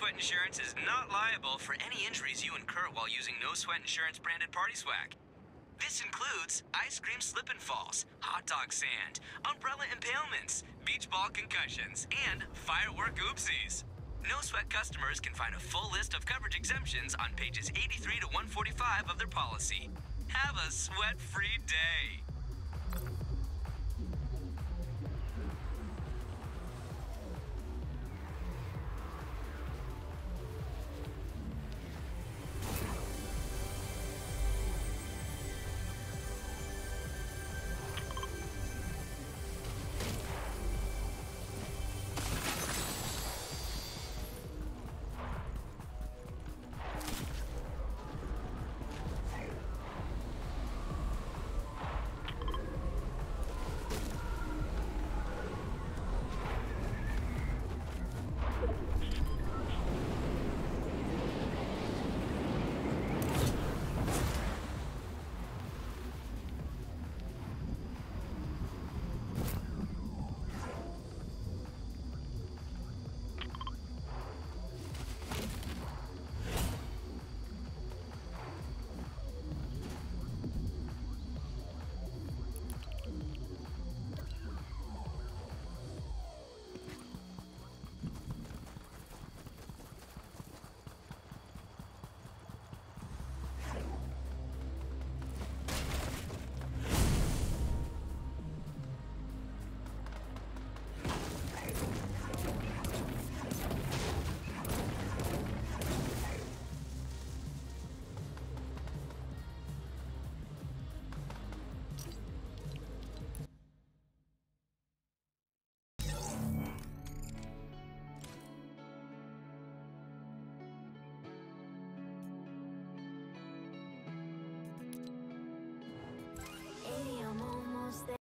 Sweat Insurance is not liable for any injuries you incur while using No Sweat Insurance branded Party Swag. This includes ice cream slip and falls, hot dog sand, umbrella impalements, beach ball concussions, and firework oopsies. No Sweat customers can find a full list of coverage exemptions on pages 83 to 145 of their policy. Have a sweat free day. I'm almost there.